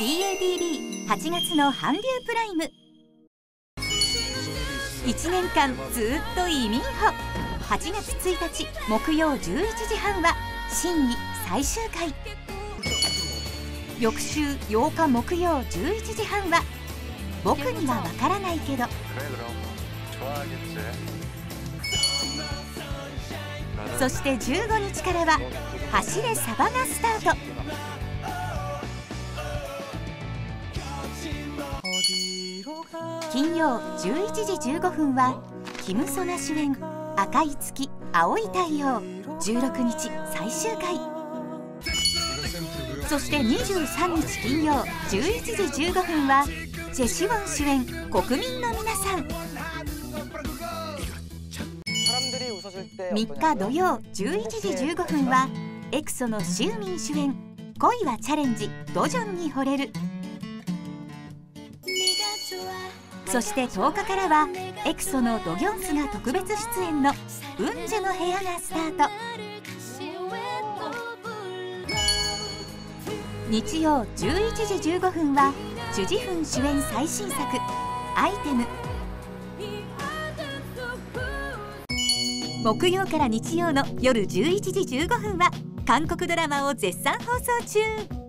DADB8 月の韓流プライム。1年間ずっと移民ホ8月1日木曜11時半は真意最終回。翌週8日木曜11時半は「僕にはわからないけど」そして15日からは「走れサバ」がスタート。金曜11時15分はキム・ソナ主演「赤い月青い太陽」16日最終回。そして23日金曜11時15分はジェシウォン主演「国民の皆さん」3日土曜11時15分はエクソのシウミン主演「恋はチャレンジドジョンに惚れる」そして10日からはエクソのドギョンスが特別出演の「ウンジュの部屋」がスタート。日曜11時15分はチュジフン主演最新作「アイテム」木曜から日曜の夜11時15分は韓国ドラマを絶賛放送中。